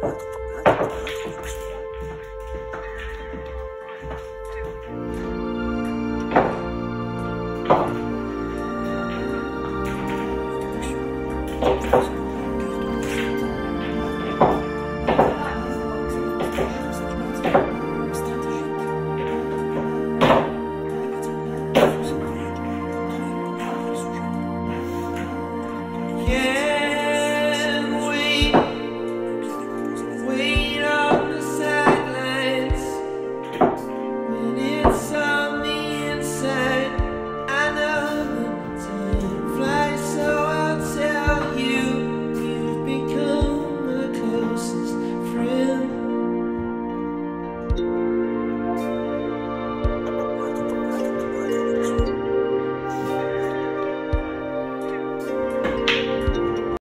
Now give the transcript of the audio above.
Can